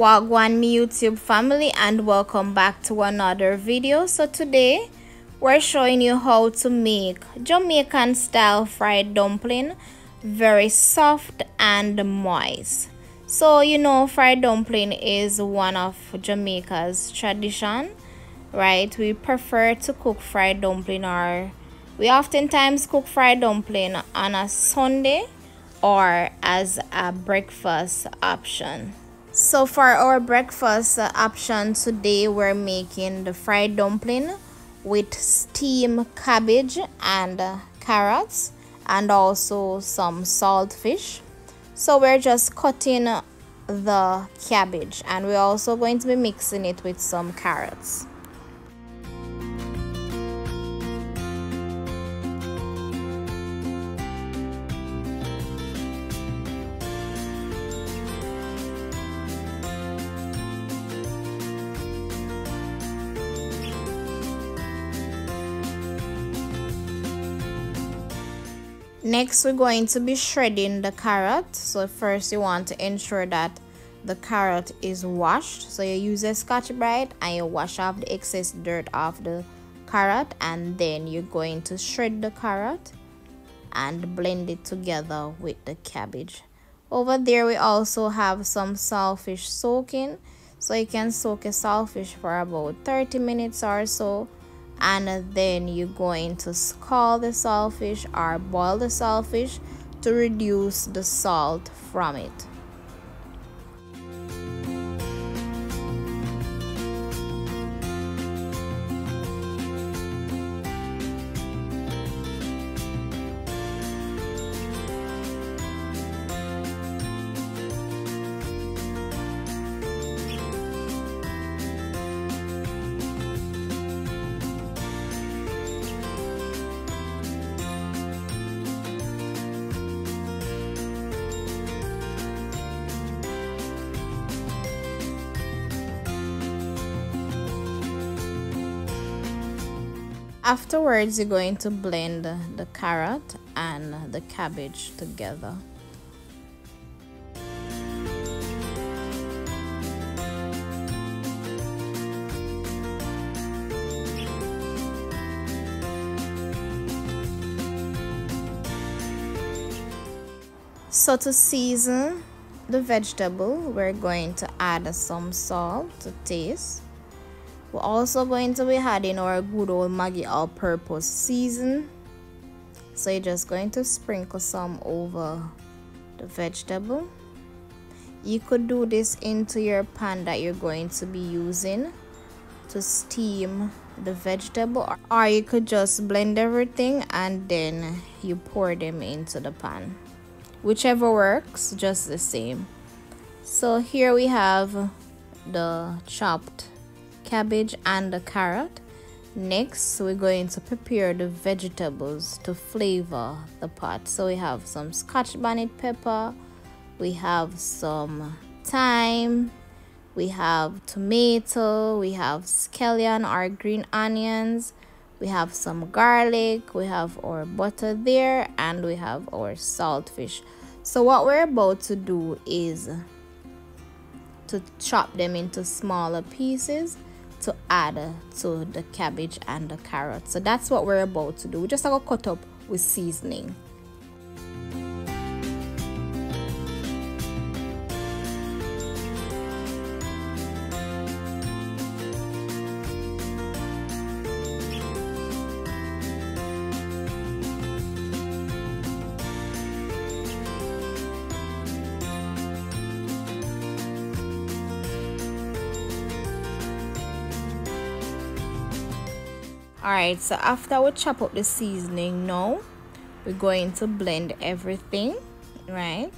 Wagwan me YouTube family and welcome back to another video. So today we're showing you how to make Jamaican style fried dumpling very soft and moist. So you know fried dumpling is one of Jamaica's tradition, right? We prefer to cook fried dumpling or we oftentimes cook fried dumpling on a Sunday or as a breakfast option. So for our breakfast option today, we're making the fried dumpling with steamed cabbage and carrots and also some salt fish. So we're just cutting the cabbage and we're also going to be mixing it with some carrots. Next we're going to be shredding the carrot. So first you want to ensure that the carrot is washed. So you use a scotch brite and you wash off the excess dirt off the carrot. And then you're going to shred the carrot and blend it together with the cabbage. Over there we also have some saltfish soaking. So you can soak a saltfish for about 30 minutes or so and then you're going to scald the saltfish or boil the saltfish to reduce the salt from it afterwards you're going to blend the carrot and the cabbage together. So to season the vegetable we're going to add some salt to taste we're also going to be adding our good old Maggi all-purpose season. So you're just going to sprinkle some over the vegetable. You could do this into your pan that you're going to be using to steam the vegetable or you could just blend everything and then you pour them into the pan whichever works just the same so here we have the chopped cabbage and the carrot. Next we're going to prepare the vegetables to flavor the pot. So we have some scotch bonnet pepper we have some thyme we have tomato we have scallion or green onions we have some garlic we have our butter there and we have our saltfish so what we're about to do is to chop them into smaller pieces to add to the cabbage and the carrot. So that's what we're about to do. We just have to cut up with seasoning Alright, so after we chop up the seasoning now, we're going to blend everything, right?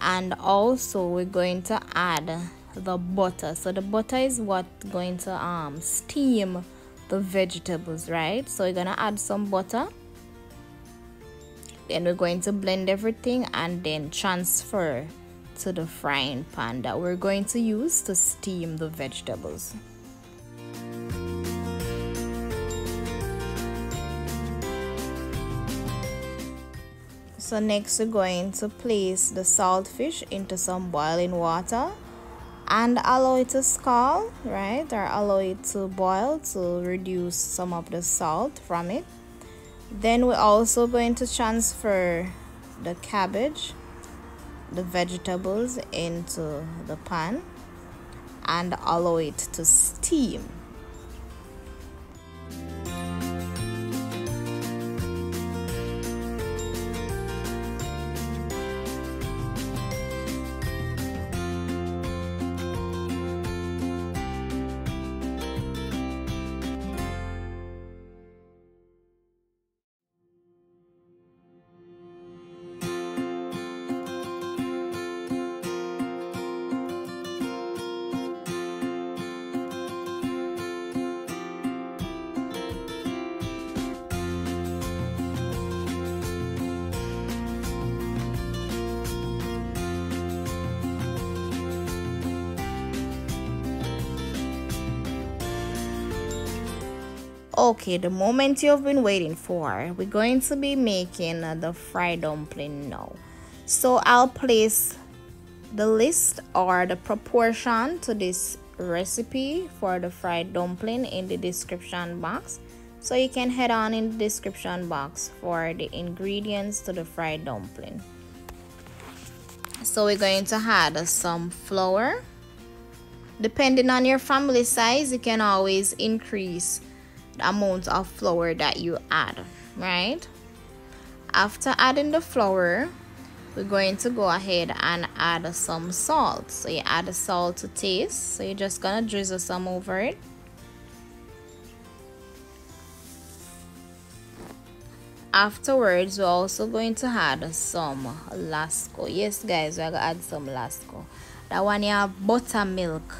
And also we're going to add the butter. So the butter is what going to um steam the vegetables, right? So we're gonna add some butter. Then we're going to blend everything and then transfer to the frying pan that we're going to use to steam the vegetables. So next we're going to place the saltfish into some boiling water and allow it to scald right? Or allow it to boil to reduce some of the salt from it. Then we're also going to transfer the cabbage the vegetables into the pan and allow it to steam okay the moment you've been waiting for we're going to be making the fried dumpling now. So I'll place the list or the proportion to this recipe for the fried dumpling in the description box. So you can head on in the description box for the ingredients to the fried dumpling. So we're going to add some flour. Depending on your family size you can always increase amount of flour that you add right? After adding the flour we're going to go ahead and add some salt. So you add the salt to taste. So you're just gonna drizzle some over it. Afterwards we're also going to add some lasco. Yes guys we're gonna add some lasco. That one have buttermilk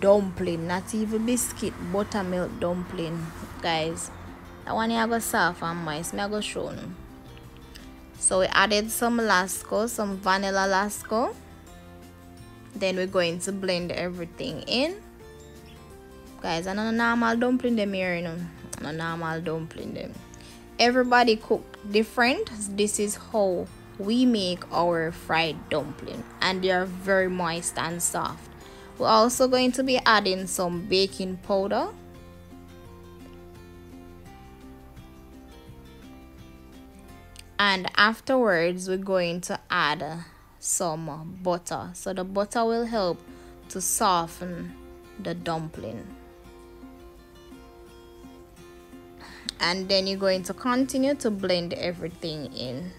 dumpling not even biscuit buttermilk dumpling guys. That one here go soft and moist me I go show you so we added some lasco some vanilla lasco. Then we're going to blend everything in. Guys and a normal dumpling them here you know. A normal dumpling them. Everybody cook different. This is how we make our fried dumpling. And they are very moist and soft we're also going to be adding some baking powder. And afterwards, we're going to add some butter. So the butter will help to soften the dumpling. And then you're going to continue to blend everything in.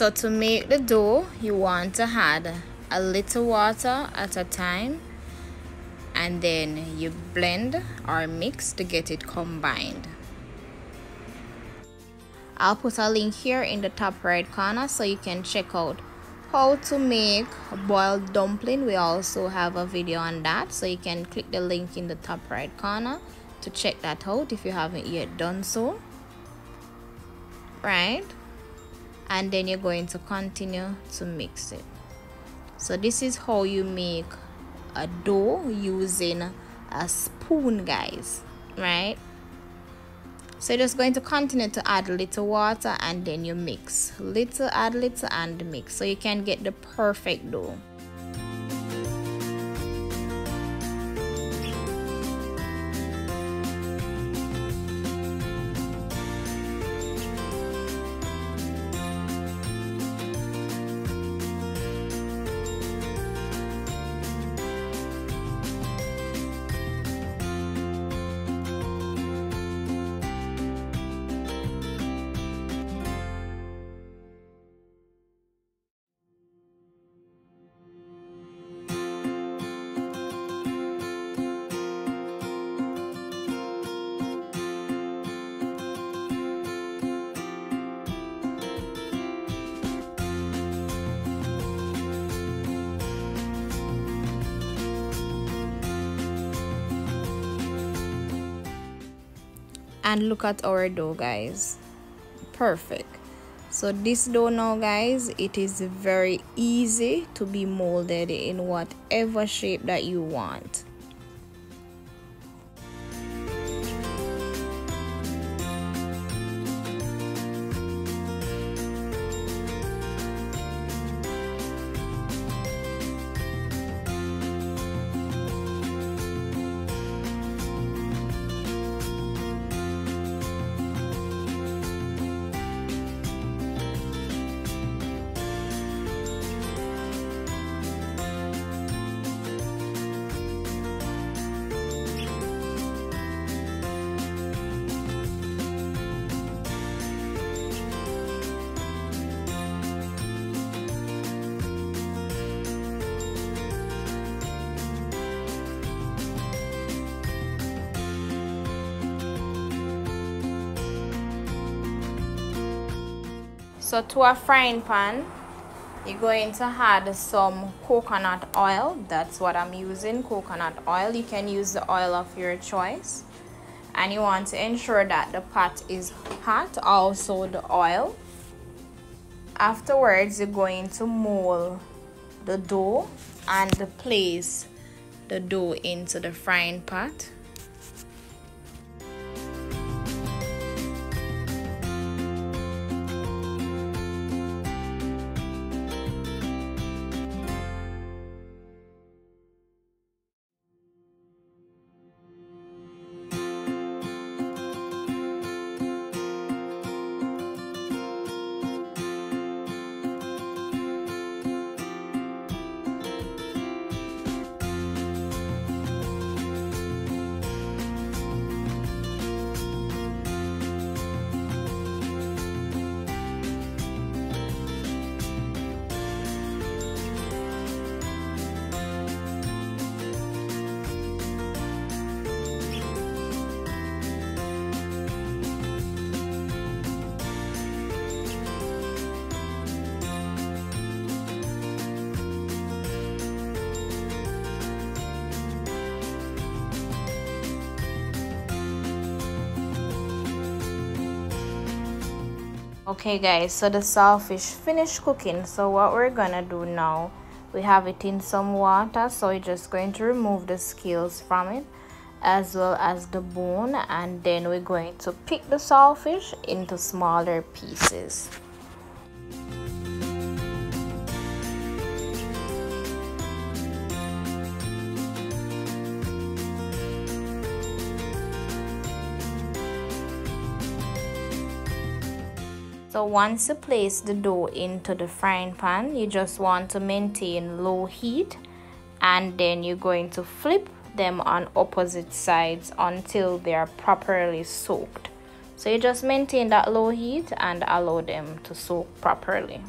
So to make the dough you want to add a little water at a time and then you blend or mix to get it combined. I'll put a link here in the top right corner so you can check out how to make boiled dumpling. We also have a video on that so you can click the link in the top right corner to check that out if you haven't yet done so. Right and then you're going to continue to mix it. So this is how you make a dough using a spoon guys right? So you're just going to continue to add a little water and then you mix. Little add little and mix. So you can get the perfect dough and look at our dough guys. Perfect. So this dough now guys it is very easy to be molded in whatever shape that you want so to a frying pan you're going to add some coconut oil. That's what i'm using coconut oil. You can use the oil of your choice. And you want to ensure that the pot is hot also the oil. Afterwards you're going to mold the dough and place the dough into the frying pot okay guys so the saltfish finished cooking. So what we're gonna do now we have it in some water so we're just going to remove the scales from it as well as the bone and then we're going to pick the saltfish into smaller pieces So once you place the dough into the frying pan, you just want to maintain low heat and then you're going to flip them on opposite sides until they are properly soaked. So you just maintain that low heat and allow them to soak properly.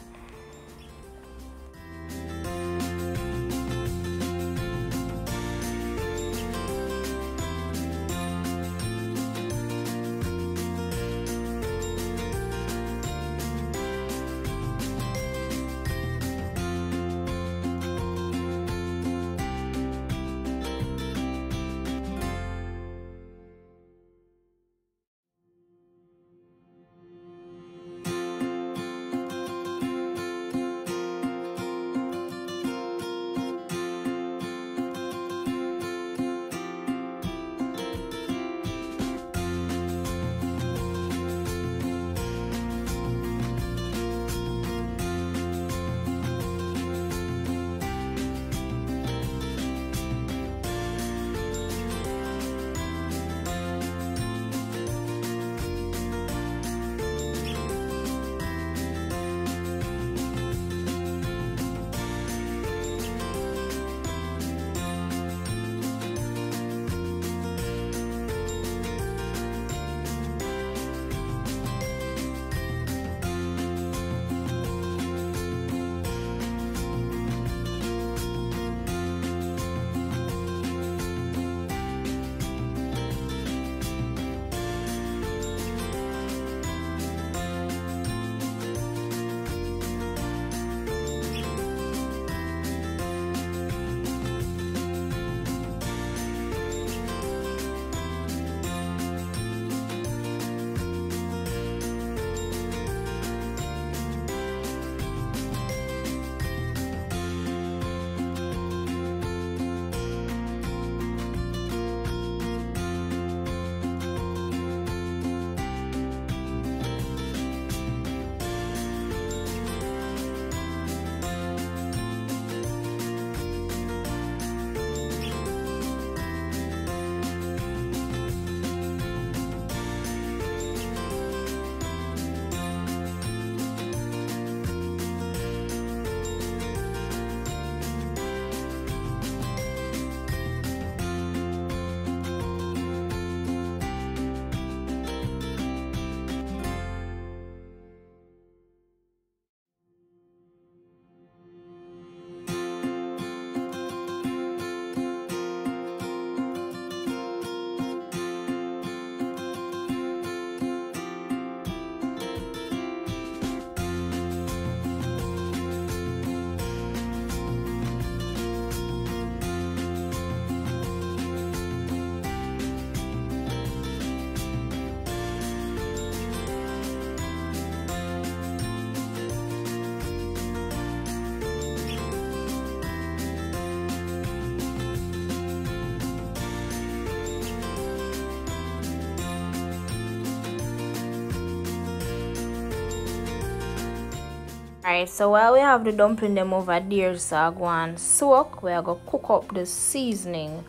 Alright, so while we have the dumpling them over there, so I go and soak, we are going to cook up the seasoning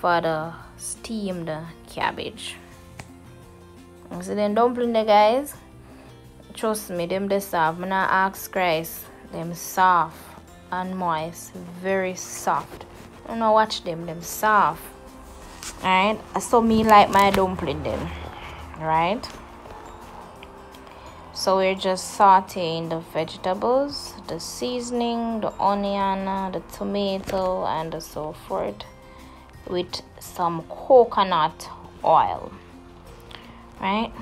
for the steamed cabbage. See them dumpling there guys? Trust me, them they soft. I'm ask Christ. Them soft and moist. Very soft. You know watch them, them soft. Alright, so me like my dumpling them. Right? So we're just sauteing the vegetables the seasoning the onion the tomato and so forth with some coconut oil right?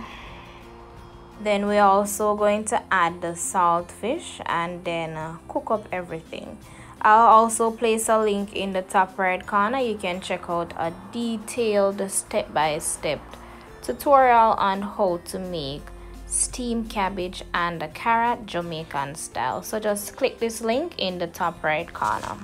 Then we're also going to add the salt fish and then uh, cook up everything. I'll also place a link in the top right corner. You can check out a detailed step-by-step -step tutorial on how to make steamed cabbage and a carrot Jamaican style. So just click this link in the top right corner.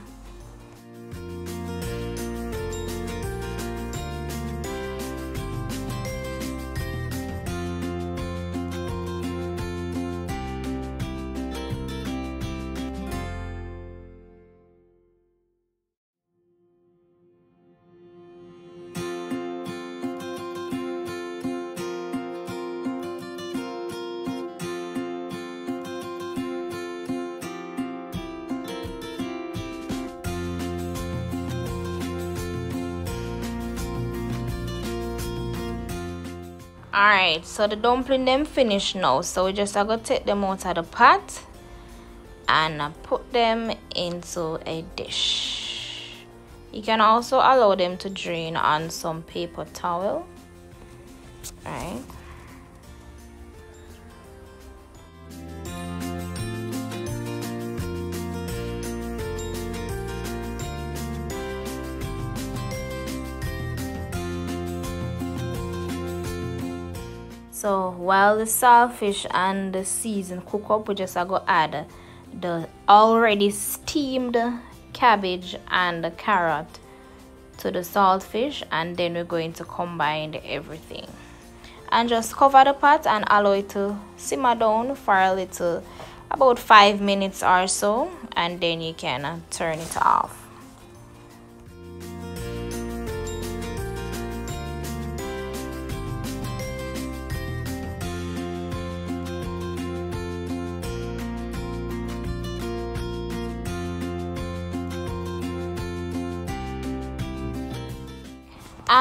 Alright, so the dumpling them finished now. So we just are going to take them out of the pot and put them into a dish. You can also allow them to drain on some paper towel. Right. So while the saltfish and the season cook up we just go add the already steamed cabbage and the carrot to the saltfish and then we're going to combine everything. And just cover the pot and allow it to simmer down for a little about five minutes or so and then you can turn it off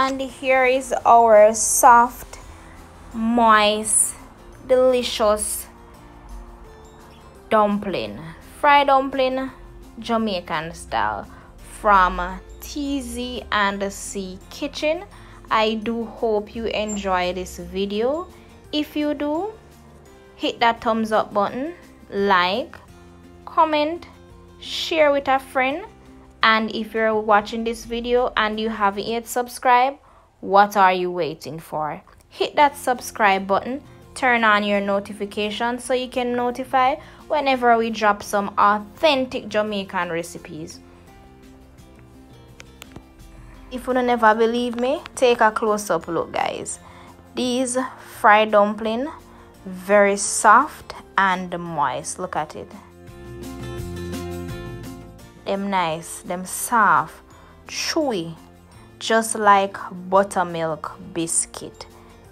and here is our soft moist delicious dumpling. Fried dumpling jamaican style from tz and c kitchen. I do hope you enjoy this video. If you do hit that thumbs up button like comment share with a friend and if you're watching this video and you haven't yet subscribed what are you waiting for? Hit that subscribe button turn on your notifications so you can notify whenever we drop some authentic Jamaican recipes. If you don't never believe me take a close-up look guys. These fried dumpling very soft and moist. Look at it them nice them soft chewy just like buttermilk biscuit.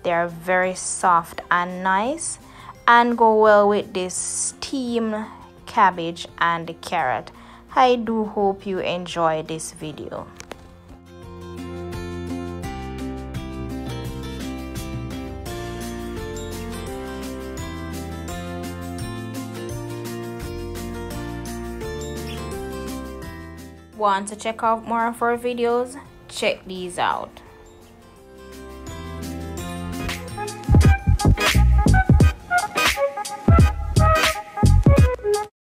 They're very soft and nice and go well with this steamed cabbage and carrot. I do hope you enjoy this video Want to check out more of our videos? Check these out.